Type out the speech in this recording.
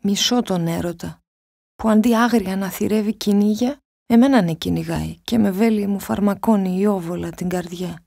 μισό τον έρωτα, που αντί άγρια να θυρεύει κυνήγια, εμένα ναι κυνηγάει και με βέλη μου φαρμακώνει η την καρδιά.